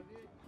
человек